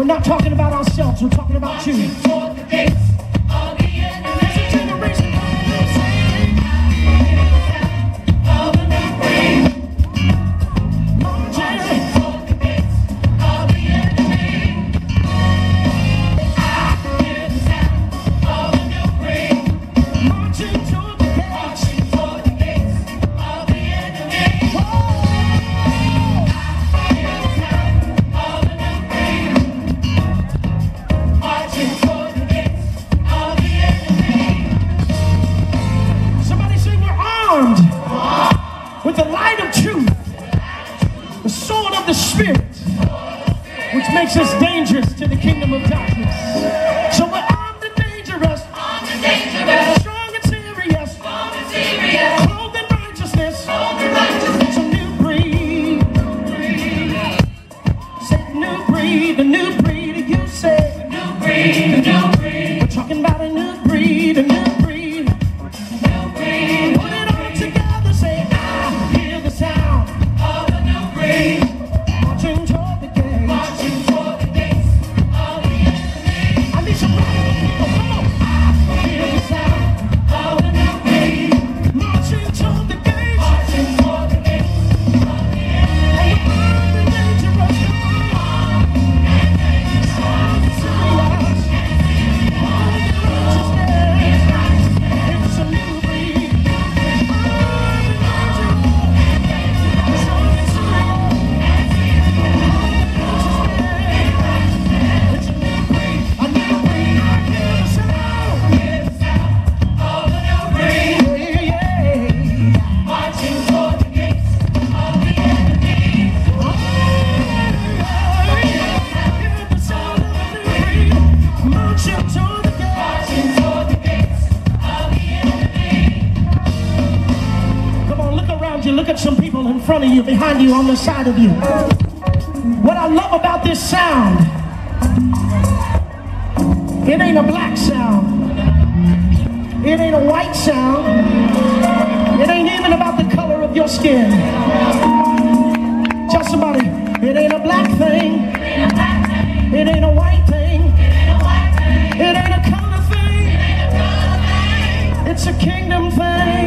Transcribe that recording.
we're not talking about ourselves, we're talking about you. Dangerous to the kingdom of darkness. So we're armed and dangerous, strong and serious, clothed in righteousness. It's a new breed. New breed, a new breed. You. Look at some people in front of you, behind you, on the side of you. What I love about this sound, it ain't a black sound. It ain't a white sound. It ain't even about the color of your skin. Tell somebody, it ain't a black thing. It ain't a white thing. It ain't a color thing. It's a kingdom thing.